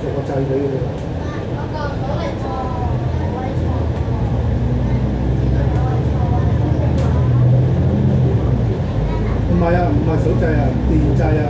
做仔女唔系啊唔系手制啊电制啊。